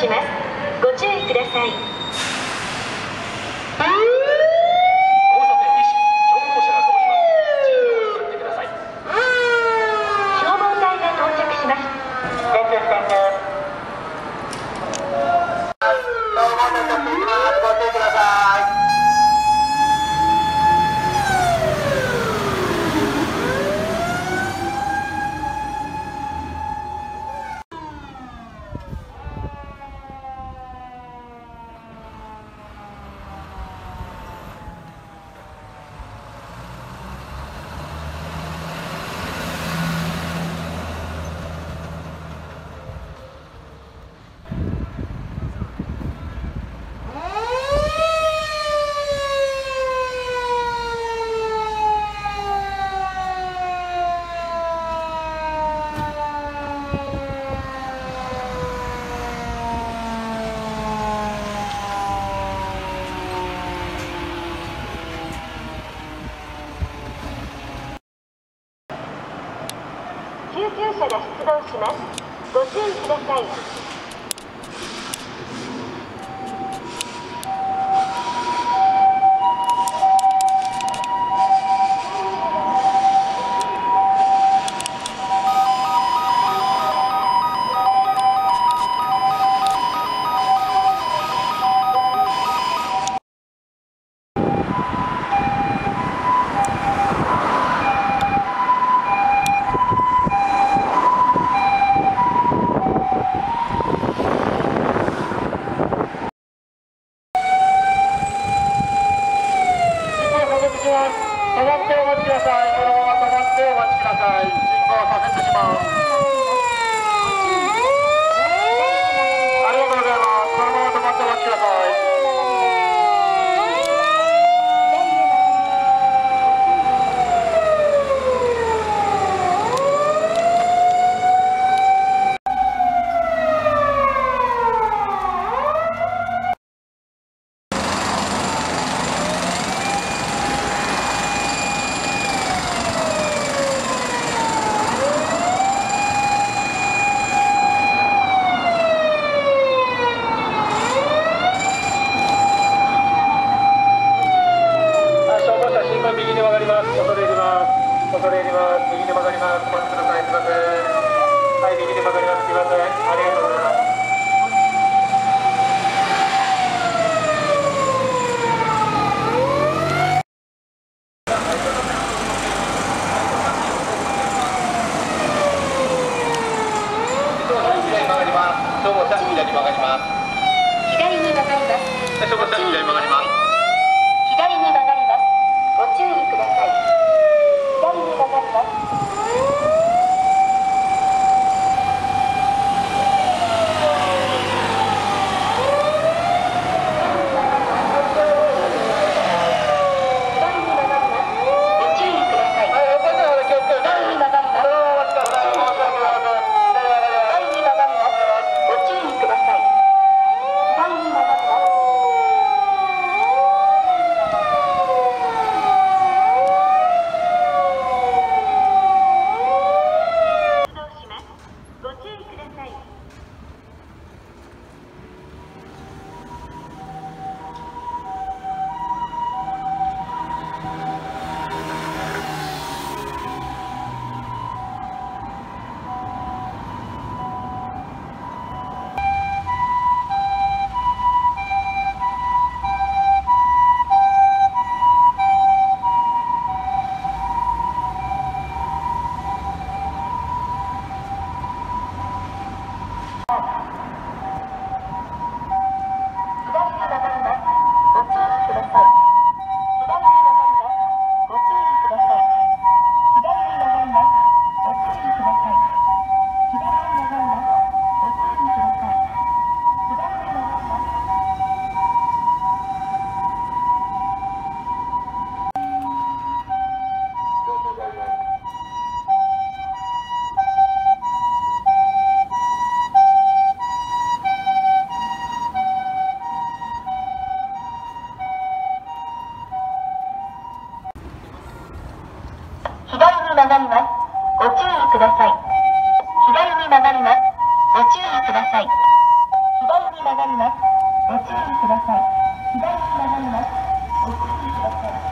します。ご注意ください。救急車が出動します。ご注意ください。続きます。止まってお待ちください。このまま止まってお待ちください。進行させてしま。ありがとうございます。このまま止まってお待ちください。今こさんみたいに曲がり曲がります。ご注意ください。左に曲がります。ご注意ください。左に曲がります。ご注意ください。左に曲がります。ご注意ください。